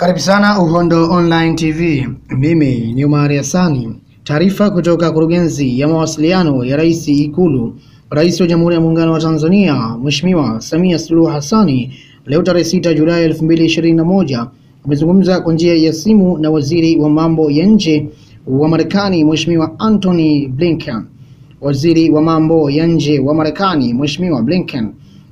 Karibu sana Uhondo Online TV. Mimi ni Umari Hasani. Taarifa kutoka kurugenzi ya mawasiliano ya Rais Ikulu, Rais wa Jamhuri ya Muungano wa Tanzania Mheshimiwa Samia Suluhu Hassani leo tarehe 6 Julai 2021 amezungumza kwa njia ya simu na waziri wa mambo ya nje wa Marekani Mheshimiwa Anthony Blinken. Waziri wa mambo ya nje wa Marekani Mheshimiwa Blinken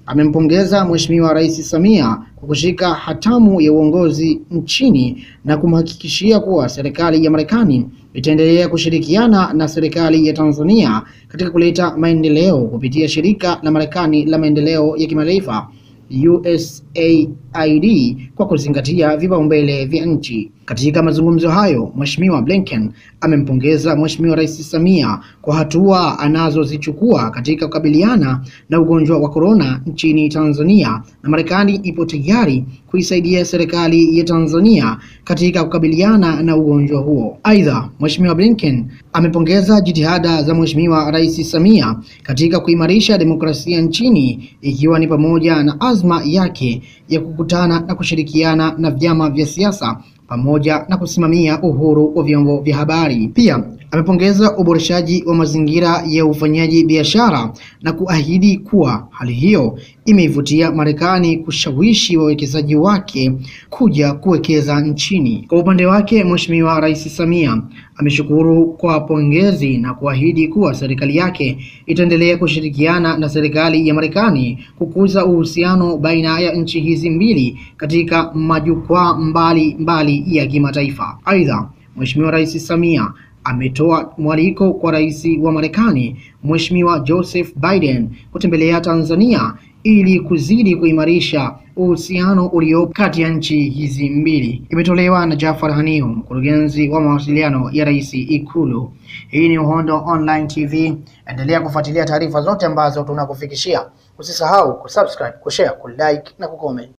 amempongeza Mheshimiwa Rais Samia kwa kushika hatamu ya uongozi nchini na kumhakikishia kuwa serikali ya Marekani itaendelea kushirikiana na serikali ya Tanzania katika kuleta maendeleo kupitia shirika la Marekani la maendeleo ya kimataifa USAID kwa kuzingatia vipaumbele vya nchi. Katika mazungumzo hayo, Mheshimiwa Blinken amempongeza Mheshimiwa Rais Samia kwa hatua anazozichukua katika kukabiliana na ugonjwa wa korona nchini Tanzania na Marekani ipo tayari kuisaidia serikali ya Tanzania katika kukabiliana na ugonjwa huo. Aidha, Mheshimiwa Blinken amepongeza jitihada za Mheshimiwa Rais Samia katika kuimarisha demokrasia nchini ikiwa ni pamoja na azma yake ya kukutana na kushirikiana na vyama vya siasa pamoja na kusimamia uhuru wa vyombo vya habari. Pia amepongeza uboreshaji wa mazingira ya ufanyaji biashara na kuahidi kuwa hali hiyo imeivutia Marekani kushawishi wawekezaji wake kuja kuwekeza nchini. Kwa upande wake, Mheshimiwa Rais Samia ameshukuru kwa pongezi na kuahidi kuwa serikali yake itaendelea kushirikiana na serikali ya Marekani kukuza uhusiano baina ya nchi hizi mbili katika majukwaa mbali mbali ya kimataifa. Aidha, Mheshimiwa Rais Samia ametoa mwaliko kwa rais wa Marekani Mheshimiwa Joseph Biden kutembelea Tanzania ili kuzidi kuimarisha uhusiano uliopo kati ya nchi hizi mbili. Imetolewa na Jafar Haniu, mkurugenzi wa mawasiliano ya rais Ikulu. Hii ni Uhondo Online TV, endelea kufuatilia taarifa zote ambazo tunakufikishia. Usisahau kusubscribe, kushare, kulike na kucomment.